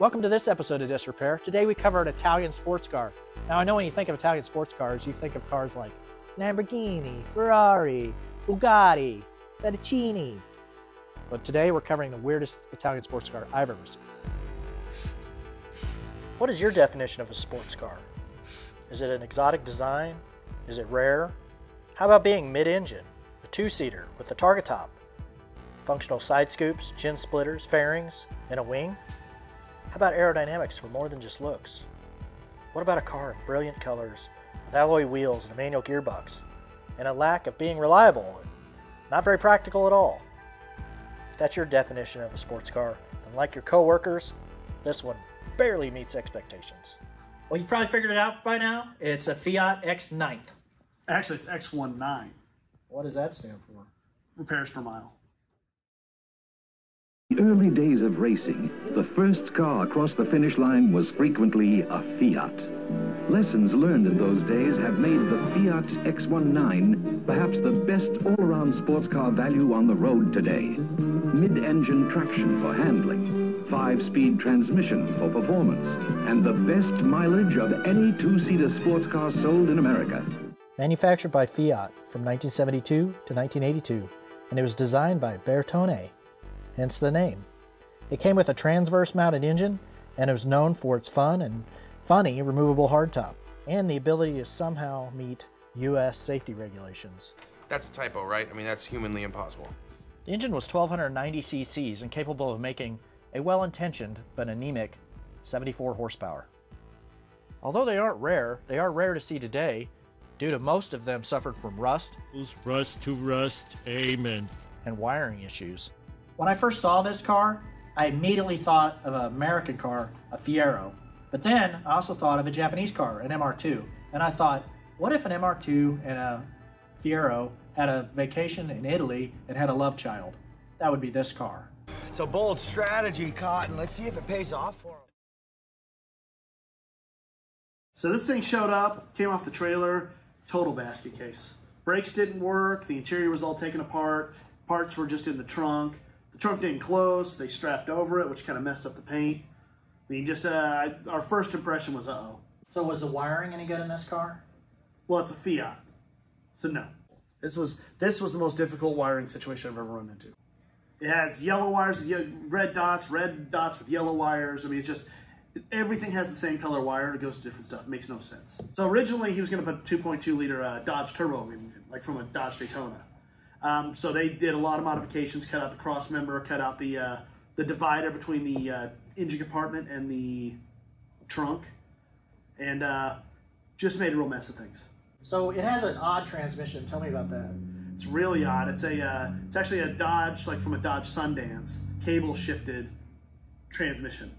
Welcome to this episode of Diss Repair. Today we cover an Italian sports car. Now I know when you think of Italian sports cars, you think of cars like Lamborghini, Ferrari, Bugatti, Fettuccine. But today we're covering the weirdest Italian sports car I've ever seen. What is your definition of a sports car? Is it an exotic design? Is it rare? How about being mid-engine, a two-seater with a targa top, functional side scoops, chin splitters, fairings, and a wing? How about aerodynamics for more than just looks? What about a car in brilliant colors, with alloy wheels and a manual gearbox, and a lack of being reliable and not very practical at all? If that's your definition of a sports car, then like your coworkers, this one barely meets expectations. Well, you've probably figured it out by now. It's a Fiat X9. Actually, it's X19, What does that stand for? repairs per mile. the early days of racing, the first car across the finish line was frequently a Fiat. Lessons learned in those days have made the Fiat X19 perhaps the best all-around sports car value on the road today. Mid-engine traction for handling, five-speed transmission for performance, and the best mileage of any two-seater sports car sold in America. Manufactured by Fiat from 1972 to 1982, and it was designed by Bertone, hence the name. It came with a transverse mounted engine, and it was known for its fun and funny removable hardtop, and the ability to somehow meet U.S. safety regulations. That's a typo, right? I mean, that's humanly impossible. The engine was 1290 cc's and capable of making a well intentioned but anemic 74 horsepower. Although they aren't rare, they are rare to see today due to most of them suffered from rust Rust to rust, amen. and wiring issues. When I first saw this car, I immediately thought of an American car, a Fiero. But then I also thought of a Japanese car, an MR2. And I thought, what if an MR2 and a Fiero had a vacation in Italy and had a love child? That would be this car. It's a bold strategy, Cotton. Let's see if it pays off for him. So this thing showed up, came off the trailer, total basket case. Brakes didn't work, the interior was all taken apart, parts were just in the trunk. The trunk didn't close, they strapped over it, which kind of messed up the paint. I mean, just uh, our first impression was, uh-oh. So was the wiring any good in this car? Well, it's a Fiat, so no. This was this was the most difficult wiring situation I've ever run into. It has yellow wires, red dots, red dots with yellow wires. I mean, it's just everything has the same color wire. It goes to different stuff. It makes no sense. So originally he was going to put 2.2 liter uh, Dodge Turbo in, like from a Dodge Daytona. Um, so they did a lot of modifications, cut out the cross member, cut out the uh, the divider between the uh, engine compartment and the trunk, and uh, just made a real mess of things. So it has an odd transmission. Tell me about that. It's really odd. It's a uh, it's actually a Dodge like from a Dodge Sundance cable shifted transmission.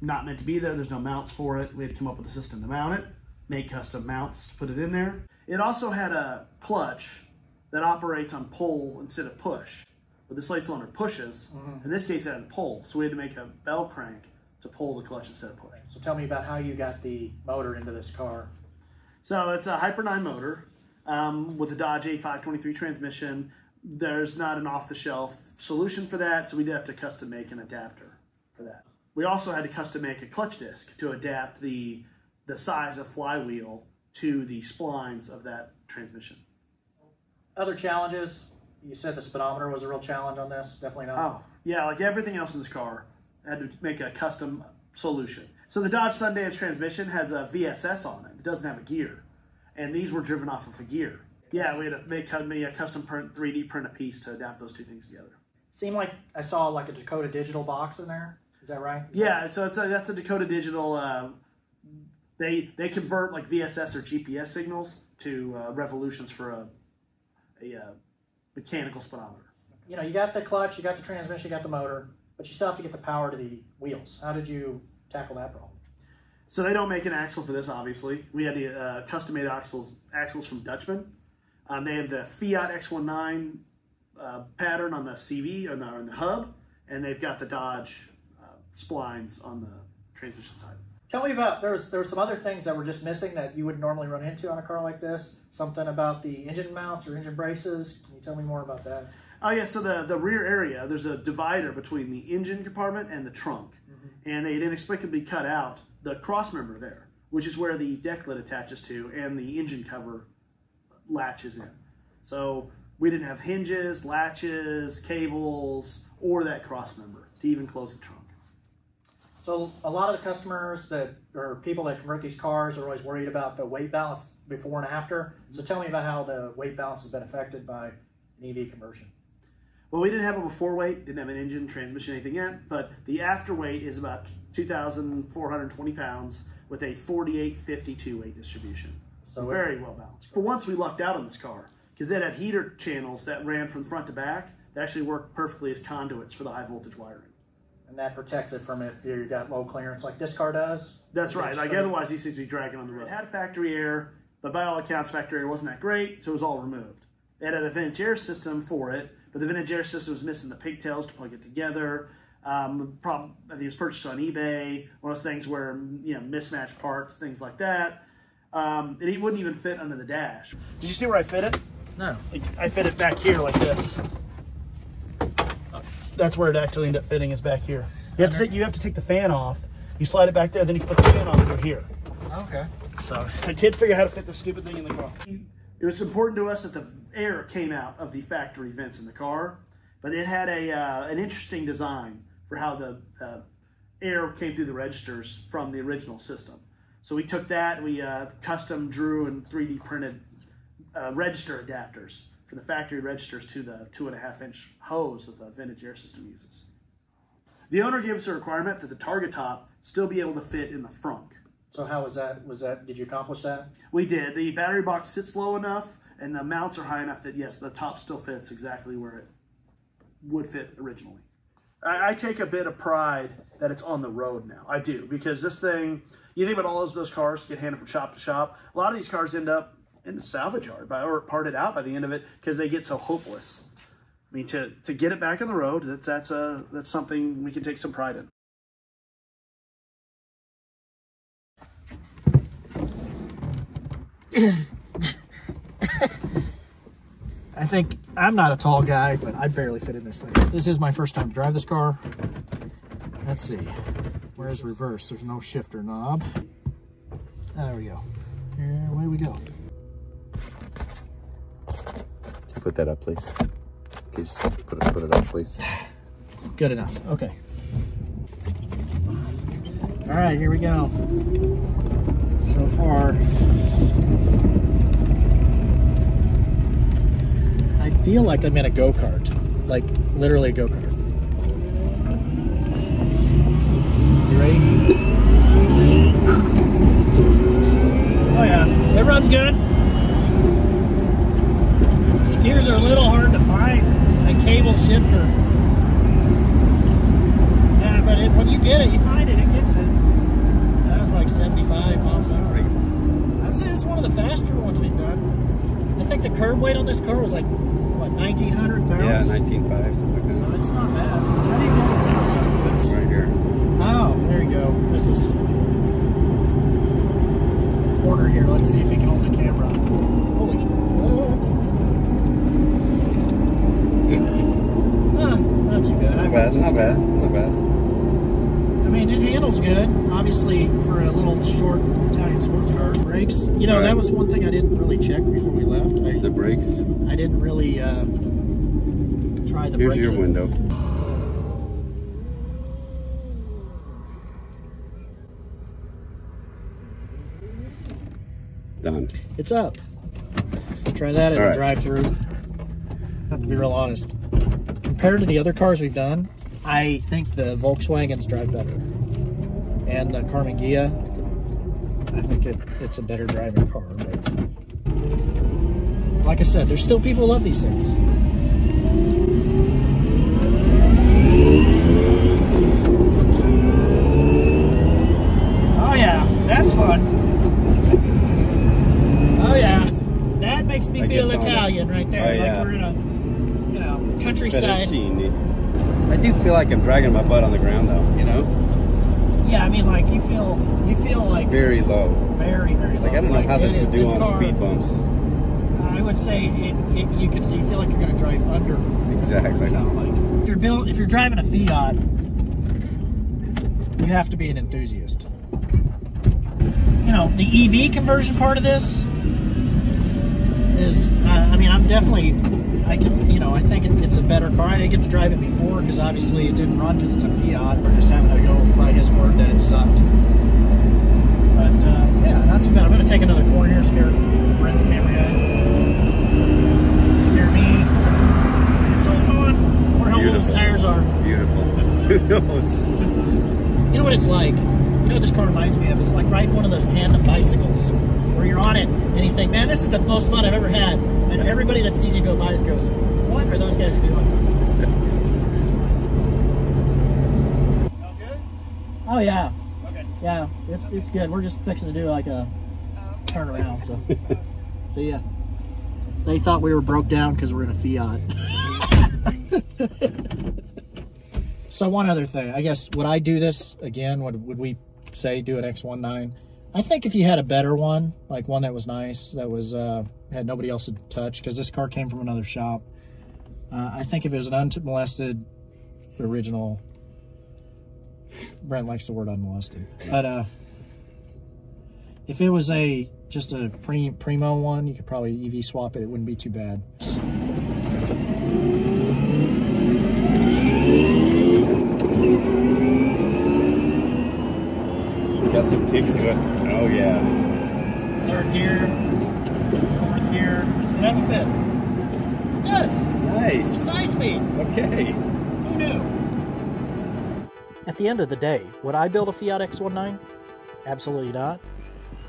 Not meant to be there. There's no mounts for it. We had to come up with a system to mount it, make custom mounts to put it in there. It also had a clutch that operates on pull instead of push. But this slave cylinder pushes. In this case, it had a pull, so we had to make a bell crank to pull the clutch instead of push. So tell me about how you got the motor into this car. So it's a Hyper 9 motor um, with a Dodge A523 transmission. There's not an off the shelf solution for that, so we did have to custom make an adapter for that. We also had to custom make a clutch disc to adapt the, the size of flywheel to the splines of that transmission. Other challenges? You said the speedometer was a real challenge on this. Definitely not. Oh, yeah, like everything else in this car, I had to make a custom solution. So the Dodge Sundance transmission has a VSS on it. It doesn't have a gear. And these were driven off of a gear. Yeah, we had to make me a custom print, 3D print a piece to adapt those two things together. Seemed like I saw like a Dakota Digital box in there. Is that right? Yeah, so it's a, that's a Dakota Digital. Uh, they they convert like VSS or GPS signals to uh, revolutions for a a uh, mechanical speedometer. You know, you got the clutch, you got the transmission, you got the motor, but you still have to get the power to the wheels. How did you tackle that problem? So they don't make an axle for this, obviously. We had the uh, custom-made axles axles from Dutchman. Um, they have the Fiat X19 uh, pattern on the CV on the, on the hub, and they've got the Dodge uh, splines on the transmission side. Tell me about there was there were some other things that were just missing that you would normally run into on a car like this. Something about the engine mounts or engine braces. Can you tell me more about that? Oh yeah, so the, the rear area, there's a divider between the engine compartment and the trunk. Mm-hmm. and they had inexplicably cut out the cross member there, which is where the deck lid attaches to and the engine cover latches in. So we didn't have hinges, latches, cables, or that cross member to even close the trunk. So a lot of the customers that or people that convert these cars are always worried about the weight balance before and after. So tell me about how the weight balance has been affected by an EV conversion. Well, we didn't have a before weight, didn't have an engine, transmission, anything yet, but the after weight is about 2,420 pounds with a 4852 weight distribution. So very well balanced. For once, we lucked out on this car because it had heater channels that ran from front to back that actually worked perfectly as conduits for the high voltage wiring. And that protects it from if you've got low clearance like this car does. That's right. Like straight- otherwise, these things would be dragging on the road. It had factory air, but by all accounts, factory air wasn't that great, so it was all removed. It had a vintage air system for it, but the vintage air system was missing the pigtails to plug it together. Um, problem, I think it was purchased on eBay. One of those things where you know mismatched parts, things like that. Um, it wouldn't even fit under the dash. Did you see where I fit it? No. I fit it back here like this. That's where it actually ended up fitting is back here. You have to take, you have to take the fan off. You slide it back there, then you can put the fan on through here. Okay. So I did figure out how to fit the stupid thing in the car. It was important to us that the air came out of the factory vents in the car, but it had a uh, an interesting design for how the uh, air came through the registers from the original system. So we took that, we uh, custom drew and 3D printed uh, register adapters for the factory registers to the two and a half inch hose that the vintage air system uses. The owner gave us a requirement that the targa top still be able to fit in the frunk. So how was that? Was that? Did you accomplish that? We did. The battery box sits low enough and the mounts are high enough that yes, the top still fits exactly where it would fit originally. I, I take a bit of pride that it's on the road now. I do because this thing. You think about all those those cars get handed from shop to shop. A lot of these cars end up in the salvage yard by, or parted out by the end of it because they get so hopeless. I mean, to to get it back on the road, that's that's a that's something we can take some pride in. I think I'm not a tall guy, but I barely fit in this thing. This is my first time to drive this car. Let's see. Where's reverse? There's no shifter knob. There we go. Here, away we go. Put that up, please. You just put it, put it up, please? Good enough. Okay. All right, here we go. So far, I feel like I'm in a go kart, like literally a go kart. You ready? Oh yeah, it runs good. Gears are a little hard to find. A cable shifter. Yeah, but it, when you get it, you find it, it gets it. That was like 75 miles an hour. I'd say it's one of the faster ones we've done. I think the curb weight on this car was like, what, 1,900 pounds? Yeah, 19.5, something like So that. it's not bad. How do you know the pounds on this? Right here. Oh, there you go. This is corner here. Let's see if you can hold the camera. Holy Ah, not too bad. Not bad, not bad, not bad. I mean, it handles good. Obviously, for a little short Italian sports car. Brakes. You know, Right. that was one thing I didn't really check before we left. I, The brakes. I didn't really uh, try the Here's brakes. your window. Done. It's up. Try that in All the right. drive-through. Have to be real honest. Compared to the other cars we've done, I think the Volkswagens drive better, and the Karmann Ghia. I think it, it's a better driving car. But like I said, there's still people who love these things. Oh yeah, that's fun. Oh yeah, that makes me That feel gets on it. Italian right there. Oh, like yeah. we're in a, you know, countryside. Fettuccine. I do feel like I'm dragging my butt on the ground though, you know? Yeah, I mean, like you feel, you feel like Very low. very, very. low. Like I don't know how this would do this on car, speed bumps. I would say it, it, you could, you feel like you're gonna drive under. Exactly. You know, like if you're built, if you're driving a Fiat, you have to be an enthusiast. You know, the EV conversion part of this is, uh, I mean, I'm definitely, I can, you know, I think it, it's a better car. I didn't get to drive it before because obviously it didn't run because it's a Fiat. We're just having to go by his word that it sucked. But uh, yeah, not too bad. I'm going to take another corner here, scare Brent the camera guy. Scare me. It's all on. I wonder how old those Beautiful. tires are. Beautiful. Who knows? You know what it's like? You know what this car reminds me of? It's like riding one of those tandem bicycles where you're on it and you think, man, this is the most fun I've ever had. And everybody that sees you go by just goes, what are those guys doing? Oh, yeah. Okay. Yeah, it's, it's good. We're just fixing to do like a turnaround, so. so, yeah. They thought we were broke down because we're in a Fiat. So one other thing, I guess, would I do this again? Would would we say do an X19? I think if you had a better one, like one that was nice, that was uh, had nobody else to touch, because this car came from another shop. Uh, I think if it was an unmolested original, Brent likes the word unmolested, but uh, if it was a just a pre, primo one, you could probably EV swap it. It wouldn't be too bad. It's got some kick to it. Oh yeah. Third gear, fourth gear. Does it a fifth? It does. Nice. Nice speed. Okay. Who knew? At the end of the day, would I build a Fiat X19? Absolutely not.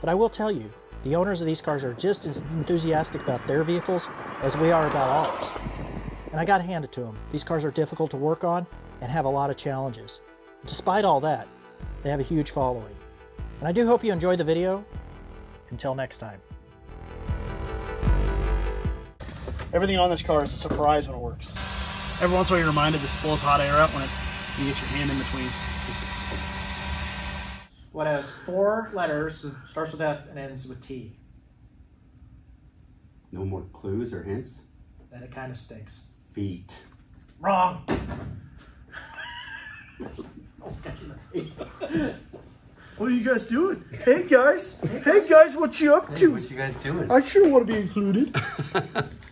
But I will tell you, the owners of these cars are just as enthusiastic about their vehicles as we are about ours. And I gotta hand it to them. These cars are difficult to work on and have a lot of challenges. Despite all that, they have a huge following. And I do hope you enjoyed the video. Until next time. Everything on this car is a surprise when it works. Every once in a while you're reminded this blows hot air out when it, you get your hand in between. What has four letters, starts with F and ends with T. No more clues or hints. Then it kind of stinks. Feet. Wrong. Almost got you in the face. What are you guys doing? Hey guys! Hey guys, what you up to? What you guys doing? I sure want to be included.